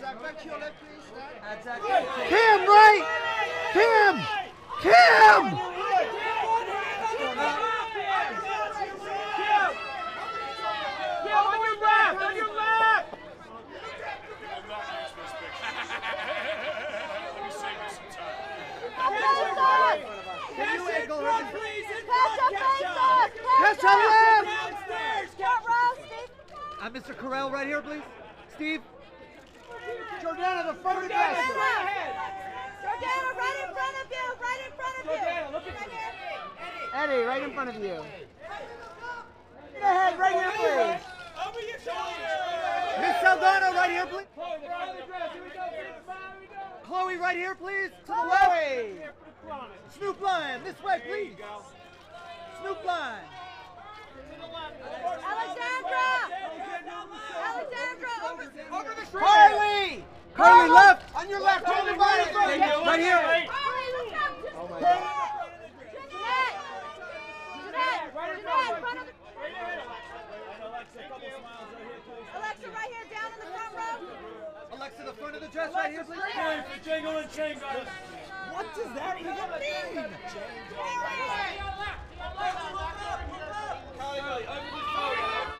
Cam, uh, right! Cam! Cam! Catch a left! Catch Rouse, Mr. Corral right here, please. Steve? Jordana, the front of the dress. Jordana, right in front of you, right in front of you. Jordana, look at Right here. Eddie, right in front of you. Get ahead, right here, please. Over your shoulder! Miss Saldana, right here, please. Chloe, the front of the dress. Here we go, Big Smile. Here we go. Chloe, right here, please. To the left. Here for the promise. Snoop Lion, this way, There you please. go. Snoop Lion. Alexandra! Alexandra, over, over the Carly! Carly, left. On your left, hold the body. Right here. Carly, look up! Oh my God. Jeanette! Jeanette! Right Jeanette, front of front her. of the... Alexa. Alexa, a couple smiles right here, right down in the front row. Alexa, the front of the dress right here, please. Jingle and Jingle. What does that even mean?